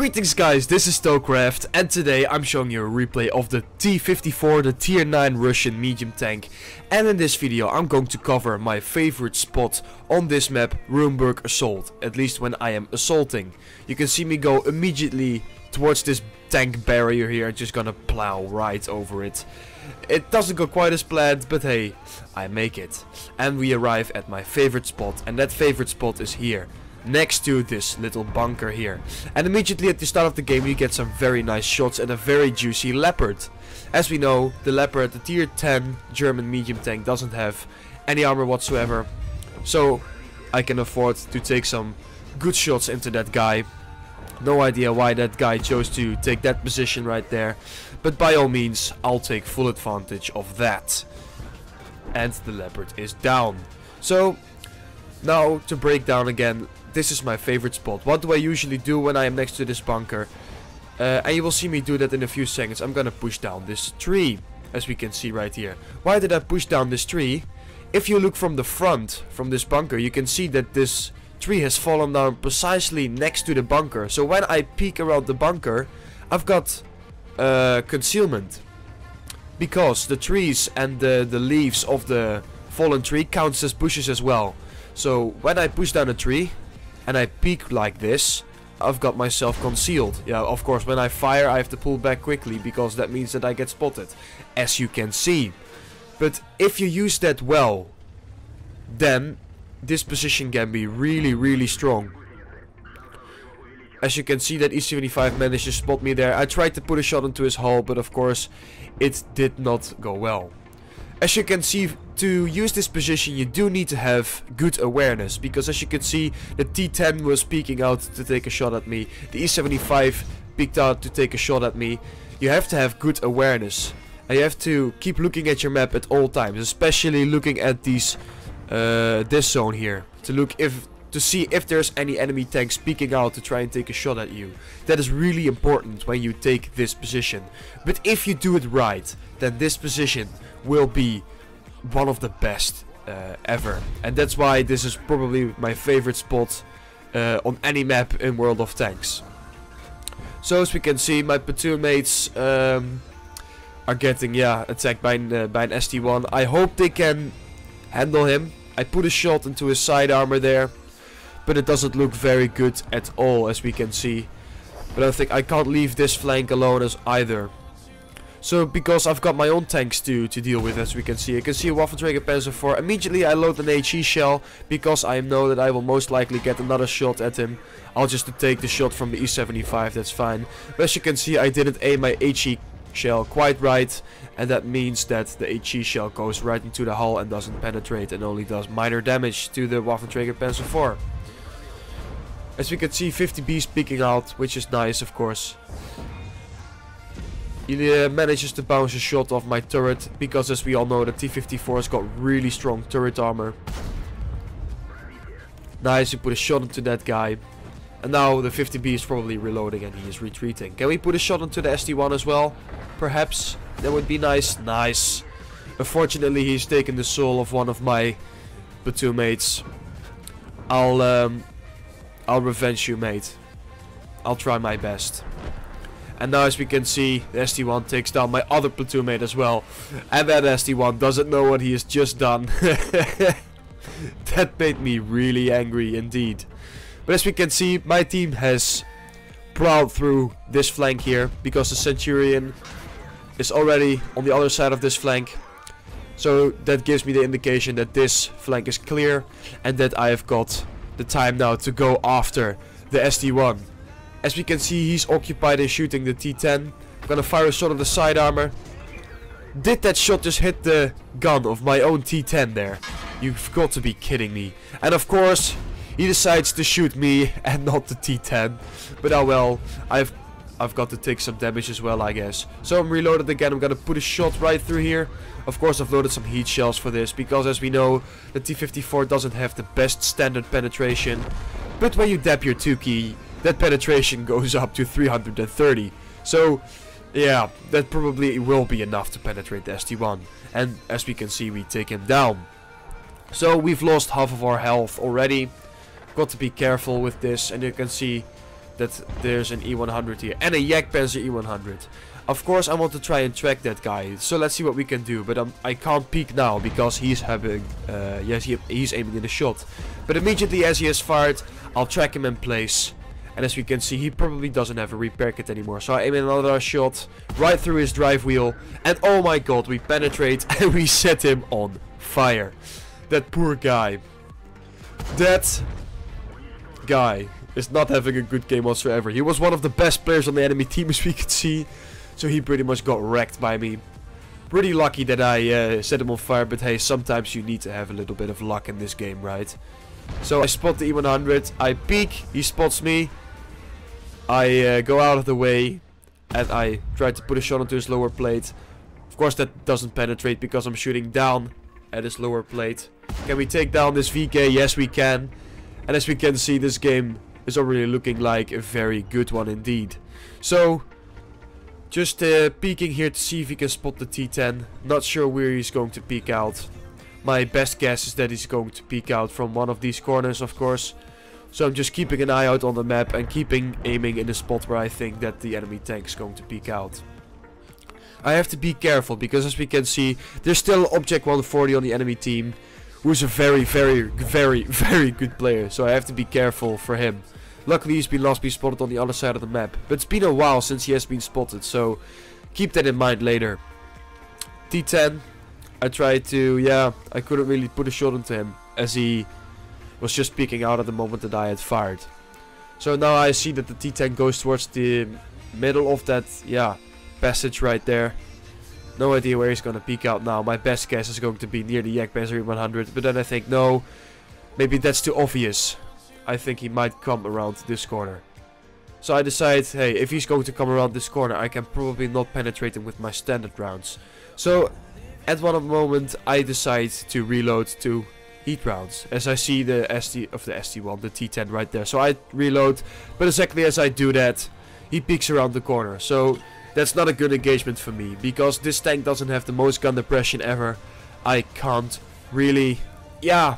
Greetings guys, this is Thocraft and today I'm showing you a replay of the T-54, the tier 9 Russian medium tank. And in this video I'm going to cover my favorite spot on this map, Ruinberg Assault, at least when I am assaulting. You can see me go immediately towards this tank barrier here and just gonna plow right over it. It doesn't go quite as planned, but hey, I make it. And we arrive at my favorite spot, and that favorite spot is here next to this little bunker here. And immediately at the start of the game you get some very nice shots and a very juicy Leopard. As we know, the Leopard, the tier 10 German medium tank doesn't have any armor whatsoever. So I can afford to take some good shots into that guy. No idea why that guy chose to take that position right there. But by all means, I'll take full advantage of that. And the Leopard is down. So, now to break down again this is my favorite spot. What do I usually do when I am next to this bunker? Uh, and you will see me do that in a few seconds. I'm gonna push down this tree, as we can see right here. Why did I push down this tree? If you look from the front, from this bunker, you can see that this tree has fallen down precisely next to the bunker. So when I peek around the bunker, I've got uh, concealment. Because the trees and the, the leaves of the fallen tree counts as bushes as well. So when I push down a tree, and I peek like this, I've got myself concealed. Yeah, of course, when I fire, I have to pull back quickly, because that means that I get spotted, as you can see. But if you use that well, then this position can be really, really strong. As you can see that E75 managed to spot me there. I tried to put a shot into his hull, but of course, it did not go well. As you can see, to use this position you do need to have good awareness. Because as you can see, the T10 was peeking out to take a shot at me. The E75 peeked out to take a shot at me. You have to have good awareness. And you have to keep looking at your map at all times. Especially looking at these, uh, this zone here. To look if to see if there's any enemy tanks peeking out to try and take a shot at you. That is really important when you take this position. But if you do it right, then this position will be one of the best uh, ever. And that's why this is probably my favorite spot uh, on any map in World of Tanks. So as we can see, my platoon mates um, are getting yeah attacked by an, uh, by an ST1. I hope they can handle him. I put a shot into his side armor there, but it doesn't look very good at all as we can see. But I think I can't leave this flank alone as either. So because I've got my own tanks to, to deal with as we can see. I can see a Waffenträger Panzer 4. Immediately I load an HE shell because I know that I will most likely get another shot at him. I'll just take the shot from the E75, that's fine. But as you can see I didn't aim my HE shell quite right. And that means that the HE shell goes right into the hull and doesn't penetrate and only does minor damage to the Waffenträger Panzer 4. As we can see 50 Bs peeking out, which is nice of course. He uh, manages to bounce a shot off my turret, because as we all know the T-54 has got really strong turret armor. Nice, we put a shot into that guy. And now the 50B is probably reloading and he is retreating. Can we put a shot into the ST1 as well? Perhaps? That would be nice. Nice. Unfortunately, he's taken the soul of one of my platoon mates. I'll, um, I'll revenge you, mate. I'll try my best. And now as we can see, the ST1 takes down my other platoon mate as well. And that ST1 doesn't know what he has just done. that made me really angry indeed. But as we can see, my team has prowled through this flank here. Because the Centurion is already on the other side of this flank. So that gives me the indication that this flank is clear. And that I have got the time now to go after the ST1. As we can see, he's occupied in shooting the T-10. Gonna fire a shot on the side armor. Did that shot just hit the gun of my own T-10 there? You've got to be kidding me. And of course, he decides to shoot me and not the T-10. But oh well, I've I've got to take some damage as well, I guess. So I'm reloaded again. I'm gonna put a shot right through here. Of course, I've loaded some heat shells for this, because as we know, the T-54 doesn't have the best standard penetration. But when you dap your 2 key, that penetration goes up to 330. So, yeah, that probably will be enough to penetrate the ST1. And as we can see, we take him down. So we've lost half of our health already. Got to be careful with this. And you can see that there's an E100 here. And a Jagdpanzer E100. Of course, I want to try and track that guy. So let's see what we can do. But um, I can't peek now because he's having... Uh, yes, he, he's aiming in a shot. But immediately as he has fired, I'll track him in place. And as we can see, he probably doesn't have a repair kit anymore. So I aim another shot right through his drive wheel. And oh my god, we penetrate and we set him on fire. That poor guy. That guy is not having a good game whatsoever. He was one of the best players on the enemy team as we could see. So he pretty much got wrecked by me. Pretty lucky that I uh, set him on fire, but hey, sometimes you need to have a little bit of luck in this game, right? So I spot the E100, I peek, he spots me. I uh, go out of the way and I try to put a shot onto his lower plate. Of course that doesn't penetrate because I'm shooting down at his lower plate. Can we take down this VK? Yes we can. And as we can see this game is already looking like a very good one indeed. So just uh, peeking here to see if he can spot the T10. Not sure where he's going to peek out. My best guess is that he's going to peek out from one of these corners, of course. So I'm just keeping an eye out on the map and keeping aiming in the spot where I think that the enemy tank is going to peek out. I have to be careful because as we can see, there's still Object 140 on the enemy team. Who's a very, very, very, very good player. So I have to be careful for him. Luckily he's been last been spotted on the other side of the map. But it's been a while since he has been spotted. So keep that in mind later. T10, I tried to, yeah, I couldn't really put a shot into him as he was just peeking out at the moment that I had fired. So now I see that the T-tank goes towards the middle of that, yeah, passage right there. No idea where he's gonna peek out now. My best guess is going to be near the Yak Jagdpanzer 100, but then I think, no, maybe that's too obvious. I think he might come around this corner. So I decide, hey, if he's going to come around this corner, I can probably not penetrate him with my standard rounds. So at one moment I decide to reload to heat rounds as I see the SD of the ST1 the T10 right there so I reload but exactly as I do that he peeks around the corner so that's not a good engagement for me because this tank doesn't have the most gun depression ever. I can't really yeah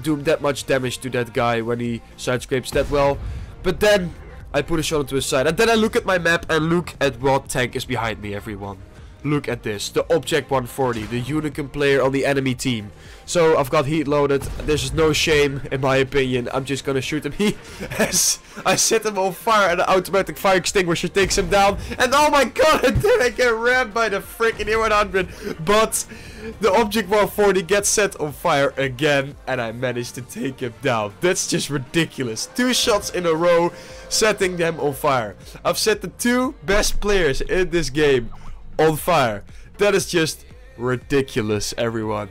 do that much damage to that guy when he side scrapes that well. But then I put a shot into his side and then I look at my map and look at what tank is behind me everyone Look at this, the Object 140, the Unicorn player on the enemy team. So I've got heat loaded, there's no shame in my opinion, I'm just gonna shoot him. He has, I set him on fire and the automatic fire extinguisher takes him down. And oh my god, and then I get rammed by the freaking E100. But the Object 140 gets set on fire again and I managed to take him down. That's just ridiculous. Two shots in a row setting them on fire. I've set the two best players in this game on fire. That is just ridiculous, everyone.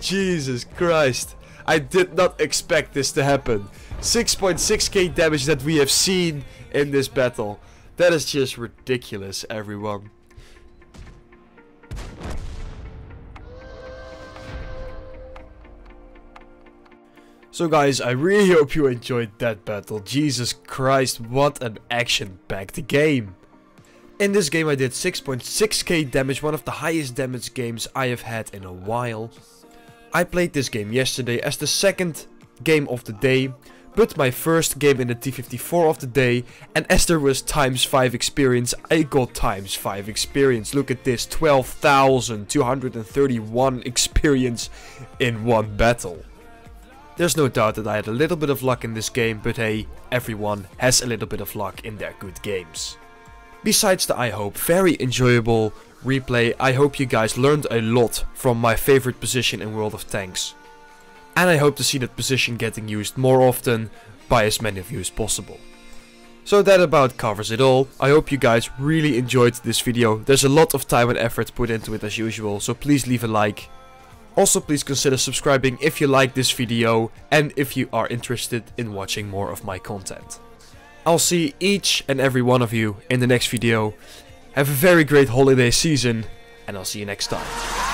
Jesus Christ. I did not expect this to happen. 6.6k damage that we have seen in this battle. That is just ridiculous, everyone. So guys, I really hope you enjoyed that battle. Jesus Christ, what an action-packed game. In this game I did 6.6k damage, one of the highest damage games I have had in a while. I played this game yesterday as the second game of the day, but my first game in the T54 of the day, and as there was times 5 experience, I got times 5 experience. Look at this, 12,231 experience in one battle. There's no doubt that I had a little bit of luck in this game, but hey, everyone has a little bit of luck in their good games. Besides the I hope very enjoyable replay, I hope you guys learned a lot from my favorite position in World of Tanks. And I hope to see that position getting used more often by as many of you as possible. So that about covers it all. I hope you guys really enjoyed this video. There's a lot of time and effort put into it as usual, so please leave a like. Also please consider subscribing if you like this video and if you are interested in watching more of my content. I'll see each and every one of you in the next video. Have a very great holiday season, and I'll see you next time.